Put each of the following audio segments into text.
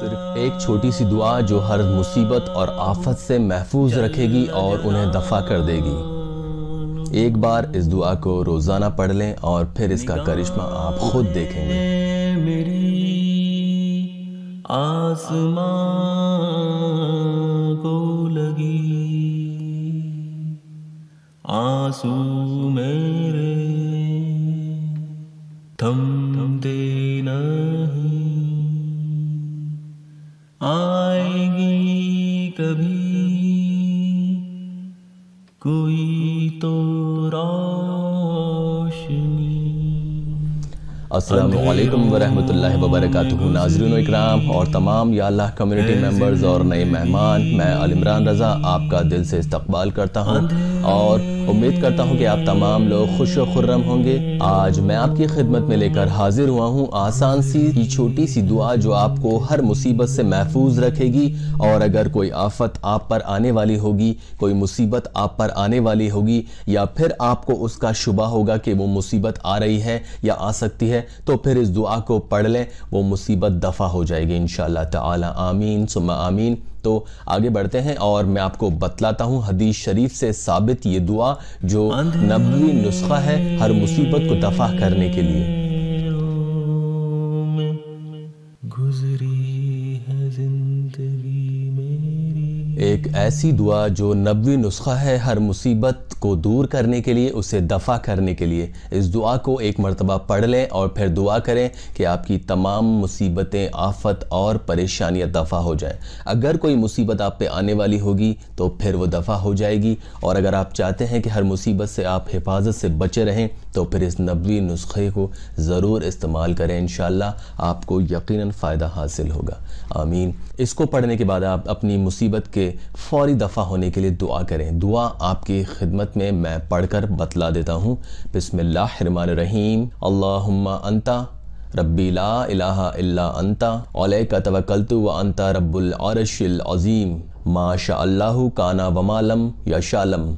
صرف ایک چھوٹی سی دعا جو ہر مصیبت اور آفت سے محفوظ رکھے گی اور انہیں دفع کر دے گی۔ ایک بار اس دعا کو روزانہ پڑھ لیں اور پھر اس کا کرشمہ آپ خود دیکھیں گے۔ میری آسمان کو لگی۔ آنسو میرے تھم آئے گی کبھی؟ کوئی تو روشنی۔ السلام علیکم ورحمۃ اللہ وبرکاتہ ناظرین و اکرام اور تمام یا اللہ کمیونٹی ممبرز اور نئے مہمان میں عمران رضا آپ کا دل سے استقبال کرتا ہوں اور امید کرتا ہوں کہ آپ تمام لوگ خوش و خرم ہوں گے۔ آج میں آپ کی خدمت میں لے کر حاضر ہوا ہوں۔ آسان سی چھوٹی سی دعا جو آپ کو ہر مصیبت سے محفوظ رکھے گی۔ اور اگر کوئی آفت آپ پر آنے والی ہوگی، کوئی مصیبت آپ پر آنے والی ہوگی، یا پھر آپ کو اس کا شبہ ہوگا کہ وہ مصیبت آ رہی ہے یا آ سکتی ہے، تو پھر اس دعا کو پڑھ لیں۔ وہ مصیبت دفع ہو جائے گی انشاءاللہ تعالی۔ آمین، ثم آمین۔ تو آگے بڑھتے ہیں اور میں آپ کو بتلاتا ہوں حدیث شریف سے ثابت یہ دعا جو نبوی نسخہ ہے ہر مصیبت کو دفع کرنے کے لیے۔ گزری ہے زندگی میری۔ ایک ایسی دعا جو نبوی نسخہ ہے ہر مصیبت کو دور کرنے کے لیے، اسے دفع کرنے کے لیے۔ اس دعا کو ایک مرتبہ پڑھ لیں اور پھر دعا کریں کہ آپ کی تمام مصیبتیں، آفت اور پریشانیاں دفع ہو جائیں۔ اگر کوئی مصیبت آپ پہ آنے والی ہوگی تو پھر وہ دفع ہو جائے گی۔ اور اگر آپ چاہتے ہیں کہ ہر مصیبت سے آپ حفاظت سے بچے رہیں، تو پھر اس نبوی نسخے کو ضرور استعمال کریں۔ انشاءاللہ آپ کو یقیناً فائدہ حاصل ہوگا۔ آمین۔ اس کو پڑھنے کے بعد آپ اپنی مصیبت کے فوری دفع ہونے کے لیے دعا کریں۔ دعا آپ کی خدمت میں میں پڑھ کر بتلا دیتا ہوں۔ بسم اللہ الرحمن الرحیم۔ اللہم انتا ربی لا الہ الا انتا علیک توکلت و انتا رب العرش العظیم۔ ما شاء اللہ کانا وما لم یشالم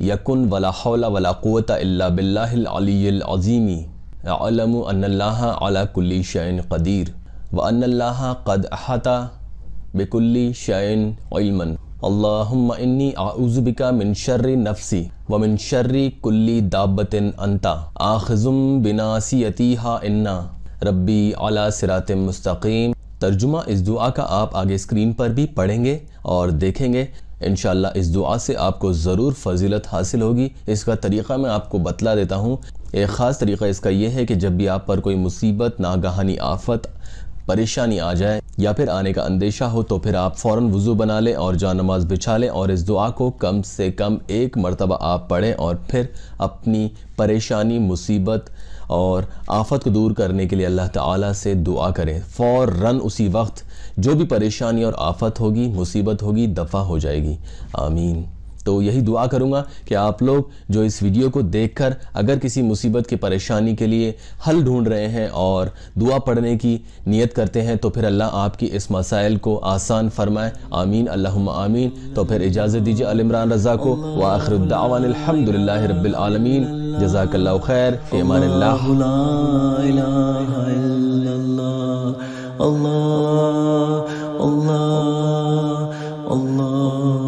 یکن ولا حول ولا قوت الا باللہ العلی العظیم۔ علم ان اللہ علی کل شئن قدیر۔ وان اللہ قد احاطہ بکلی شعین علما۔ اللہم انی اعوذ بکا من شر نفسی ومن شر کلی دابت انتا آخذم بناسیتیہا انا ربی علی صراط مستقیم ترجمہ اس دعا کا آپ آگے اسکرین پر بھی پڑھیں گے اور دیکھیں گے انشاءاللہ اس دعا سے آپ کو ضرور فضیلت حاصل ہوگی اس کا طریقہ میں آپ کو بتلا دیتا ہوں ایک خاص طریقہ اس کا یہ ہے کہ جب بھی آپ پر کوئی مصیبت، ناگہانی، آفت، پریشانی آ جائے یا پھر آنے کا اندیشہ ہو تو پھر آپ فوراً وضو بنا لیں اور جان نماز بچھا لیں اور اس دعا کو کم سے کم ایک مرتبہ آپ پڑھیں اور پھر اپنی پریشانی، مصیبت اور آفت کو دور کرنے کے لیے اللہ تعالیٰ سے دعا کریں۔ فوراً اسی وقت جو بھی پریشانی اور آفت ہوگی، مصیبت ہوگی دفع ہو جائے گی۔ آمین۔ تو یہی دعا کروں گا کہ آپ لوگ جو اس ویڈیو کو دیکھ کر اگر کسی مصیبت کی پریشانی کے لیے حل ڈھونڈ رہے ہیں اور دعا پڑھنے کی نیت کرتے ہیں تو پھر اللہ آپ کی اس مسائل کو آسان فرمائے۔ آمین۔ اللہم آمین۔ تو پھر اجازت دیجیے عمران رضا کو۔ وآخر الدعوان الحمدللہ رب العالمین۔ جزاک اللہ خیر۔ فی امان اللہ۔ لا الہ الا اللہ۔ اللہ اللہ اللہ۔